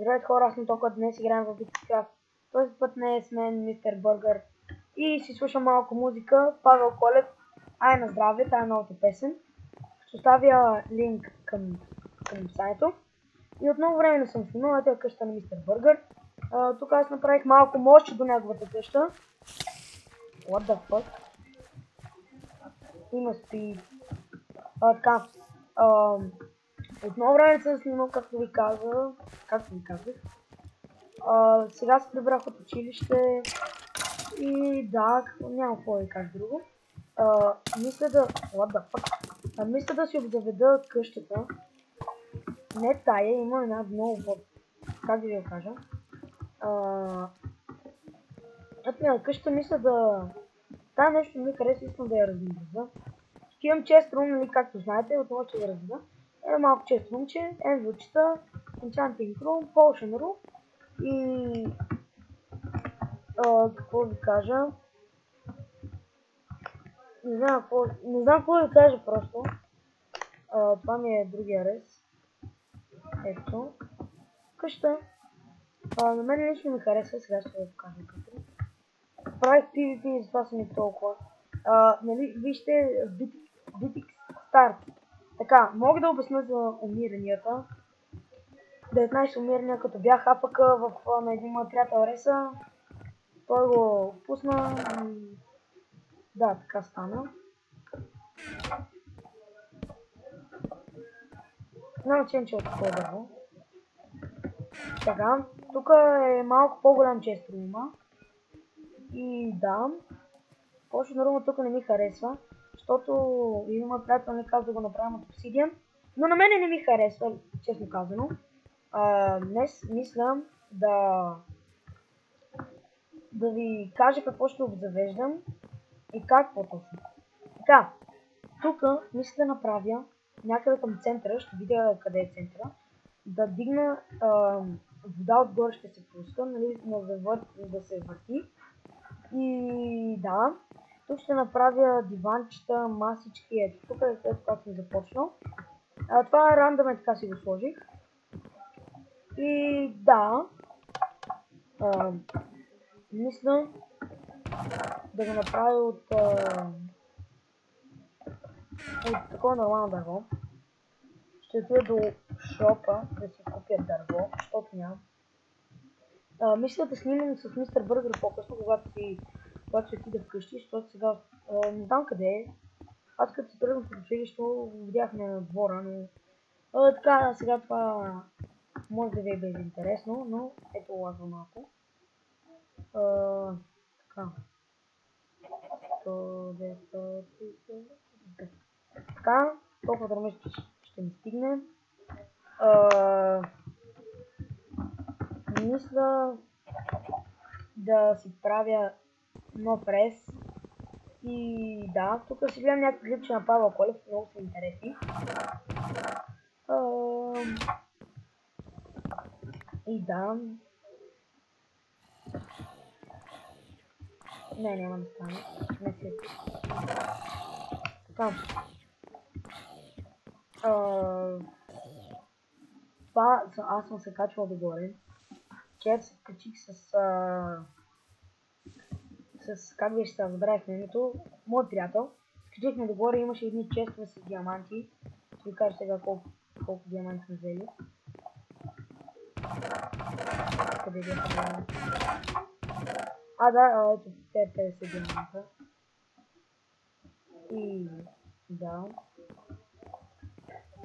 Здравейте хора, аз съм толкова днес играем в Биткаф. Този път не е с мен мистер Бъргър. И си слушам малко музика. Павел Колев. Ай на здраве, тая е новата песен. Ще оставя линк към, към сайто. И отново време не съм снимал, ето е къща на мистер Бъргър. тук аз направих малко мощ до неговата къща. What the fuck? Има спи. А, така. Отново време съм снимал, както ви казах. Както ви казах. А, сега се прибрах от училище. И да, няма какво да кажа друго. А, мисля да... What the? А, мисля да си обзаведа къщата. Не тая, има една много по... Как да ви я кажа? А, ми къщата мисля да... Тая нещо ми хареса, искам да я размраза. Имам чест рум, нали, както знаете, отново ще я разведа е малко често момче, енвилчета, Enchanting Room, Potion Room и а, какво ви кажа? Не знам какво, не знам какво ви кажа просто. А, това ми е другия рез. Ето. Къща. А, на мен лично ми хареса, сега ще ви покажа като правих PvP и затова съм и толкова. А, нали, вижте Bitic Start така, мога да обясня за умиранията. 19 умирания, като бях АПК в, на един мой приятел Реса. Той го пусна. Да, така стана. Няма че такова дърво. Така, тук е малко по-голям често има. И да, на рума тук не ми харесва защото мой приятел ми каза да го направим от Obsidian, но на мене не ми харесва, честно казано. А, днес мислям да да ви кажа какво ще обзавеждам и как по-точно. Така, тук мисля да направя някъде към центъра, ще видя къде е центъра, да дигна а, вода отгоре ще се пуска, нали, да се върти. И да, тук ще направя диванчета, масички, ето тук е ето как съм започнал. А, това е рандъм, е така си го сложих. И да, а, мисля да го направя от, а, от такова нормално дърво. Ще отида до шопа да си купя дърво, защото нямам. мисля да снимам с мистер Бъргър по-късно, когато си когато ще отида вкъщи, защото сега а, не знам къде е. Аз като се тръгнах в училище, видяхме на двора, но а, така, сега това може да ви е безинтересно, но ето лазва малко. А, така. 100, 200, 300, така, толкова време ще, ще ми стигне. А, мисля да си правя но прес. И да, тук си гледам някакви клипче на Павла Колев, много са интересни. И да. Не, няма да стане. Не се. Така. Това, аз съм се качвал догоре. Вчера се качих с с, как беше се забравих името, мой приятел. Скачихме догоре, имаше едни честове с диаманти. Ще ви кажа сега колко, колко диаманти сме взели. Къде бяха диаманти? А, да, а, ето, те 50 диаманта. И, да.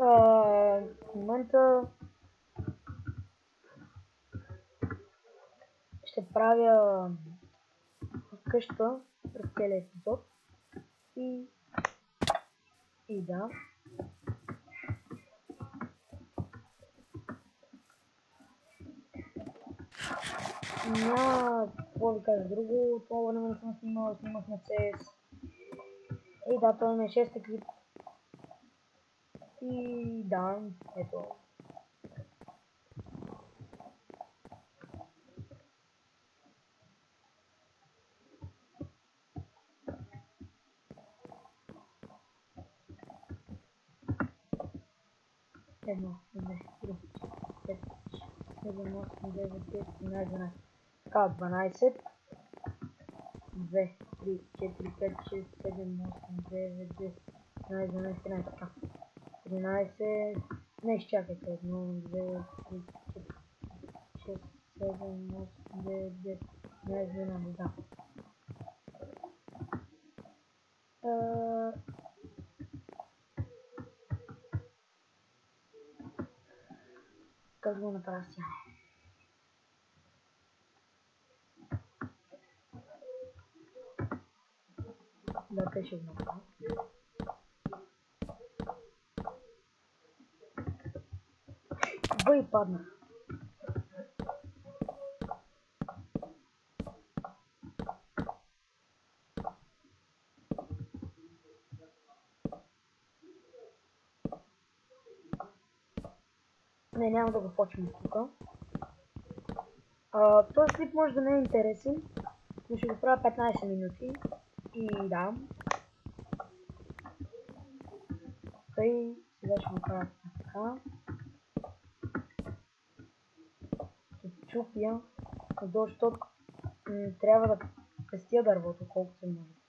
А, в момента ще правя къща през целия епизод. И, и да. Няма какво ви кажа друго, това време не съм снимал, снимах на CS. И да, той ми е 6 клип. И да, ето. Vedem, vedem, vedem, vedem, vedem, Cad banaiset V, 3, C, 3, P, C, vedem, vedem, vedem, Nice, nice, nice, ca. Nice, ne știa că te, nu, de, ce, să vedem, de, de, nice, nice, da. Uh, Да. Е, Как го направя сега? Да, те ще го Не, няма да го почвам тук. Този клип може да не е интересен, но ще го правя 15 минути. И да. Тъй, сега ще го правя така. Ще чупя защото трябва да пестия дървото, колкото се може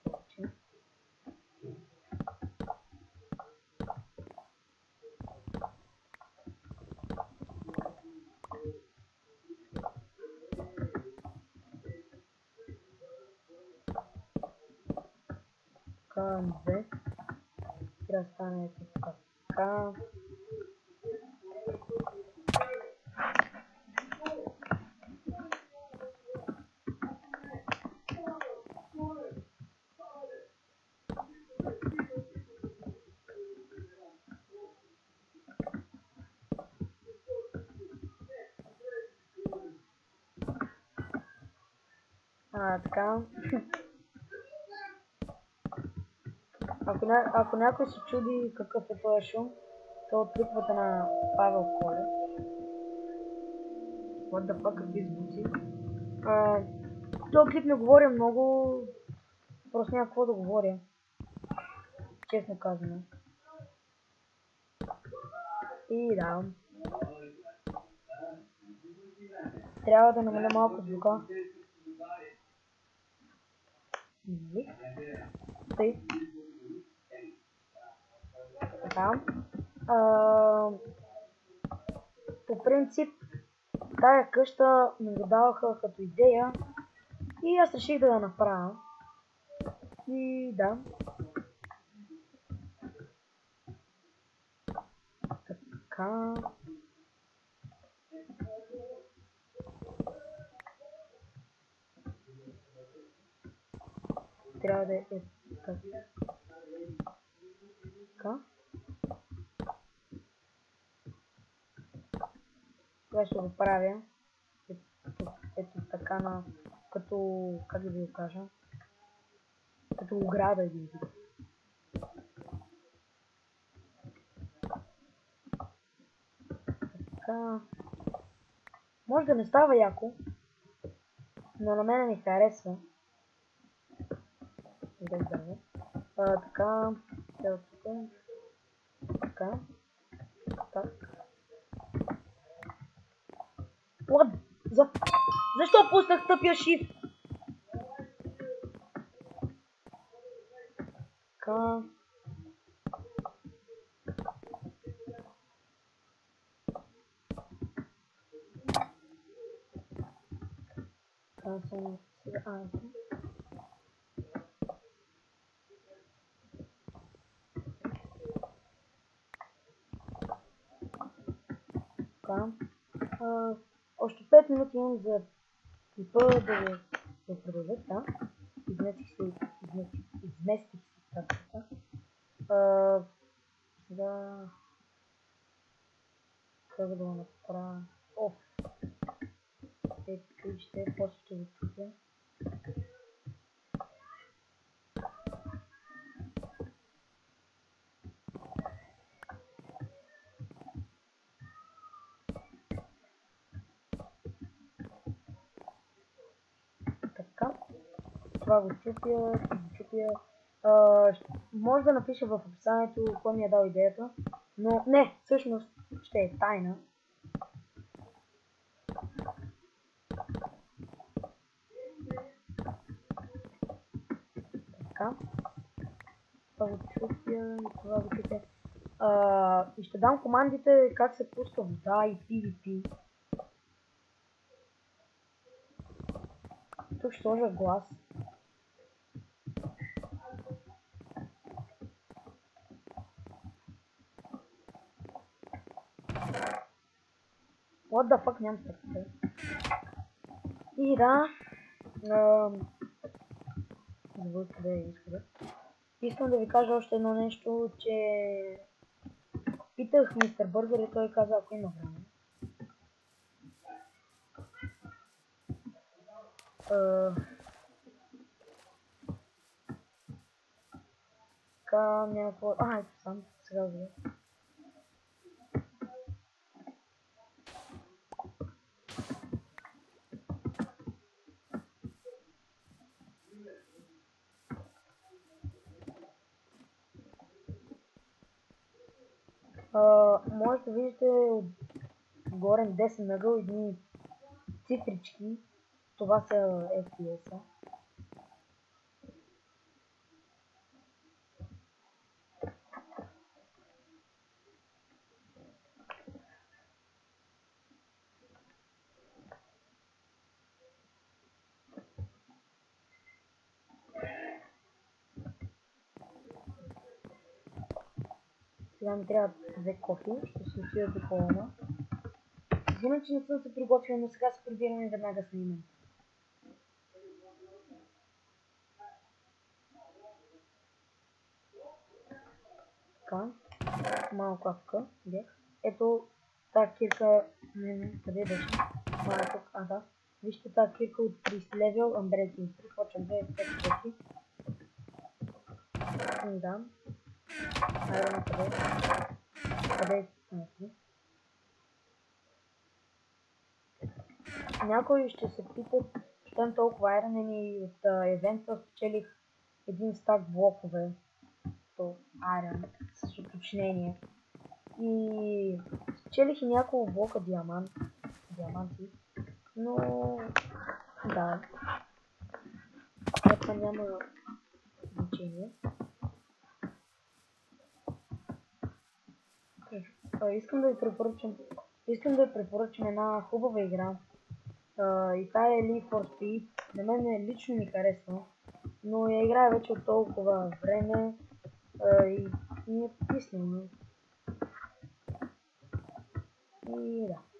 повече. Така, две. Трябва да стане ето така. А, така. Ако, ня... Ако някой се чуди какъв е този шум, то от клипвата на Павел Колев. What the fuck, какви звуци. Този клип не говоря много, просто няма какво да говоря. Честно казано. И да. Трябва да намаля малко звука. Тъй. Така. А, по принцип, тая къща ми го като идея и аз реших да я направя. И да. Така. Трябва да е така. Така. Това ще го правя. Ето, ето така на... Като... Как да ви го кажа? Като ограда един вид. Така... Може да не става яко, но на мене ми харесва. Без дърво. А, така... Тук. Така. Так. What? За... Защо пуснах тъпия шиф? Така. Така съм сега. А, така. А, още 5 минути имам за клипа да го да продължа, да. Изместих се, изместих, се картата. А, сега... Как да го направя? Оф! Е, вижте, после ще го. това го чупя, може да напиша в описанието кой ми е дал идеята, но не, всъщност ще е тайна. Така. Това го чупя, това го чупя. И ще дам командите как се пуска вода и PvP. Тук ще сложа глас. What the fuck, нямам представа. И да, изхода. Искам да ви кажа още едно нещо, че питах мистер Бъргър и той каза, ако има време. Така, някакво... А, ето сам, сега видя. Може да видите горе десен нагъл едни цифрички. Това са FPS-а. Сега ми трябва две кофи, ще се отида до колона. Взимам, че не съм се приготвил, но сега се прибирам и веднага снимам. Така, малко авка, бях. Ето, тази кирка, не, не, къде беше? Малко, а да. Вижте тази кирка от 30 левел, 3, почвам 2, 5 пъти. Да. Някои ще се питат, щом толкова айронен и от евента спечелих един стак блокове. То айрон, с уточнение. И спечелих и няколко блока диамант. Диаманти. Но... Да. Това няма значение. Искам да ви препоръчам, искам да ви препоръчам една хубава игра. Uh, и тая е Leaf for Speed. На мен е лично ми харесва, но я играя вече от толкова време uh, и ми е писнено. И да.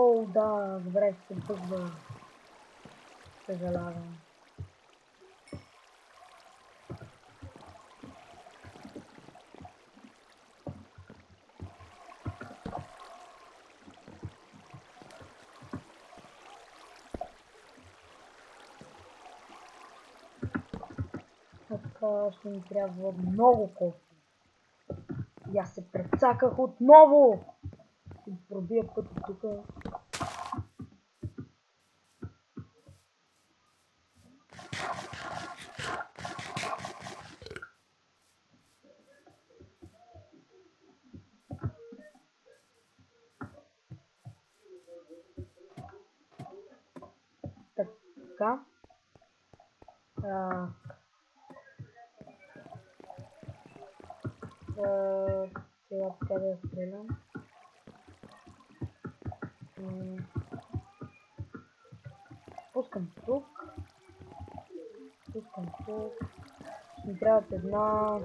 О, да, добре, ще бъгна. Съжалявам. Така ще ми трябва много кофе. И аз се прецаках отново! Ще пробия път тук. Така. А, сега така да стрелям. Пускам тук. Пускам тук. Ще ми трябват една...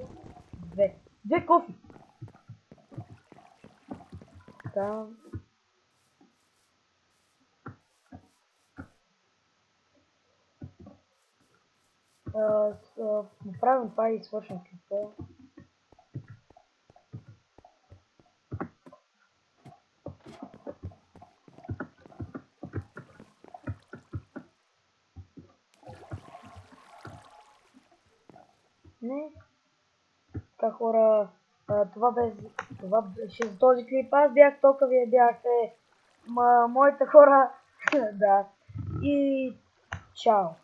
Две. Две кофи! Така. Това и свършим клипа. Не. Така хора, а, това, без, това беше за този клип. Аз бях тока, вие бяхте хора. да. и чао!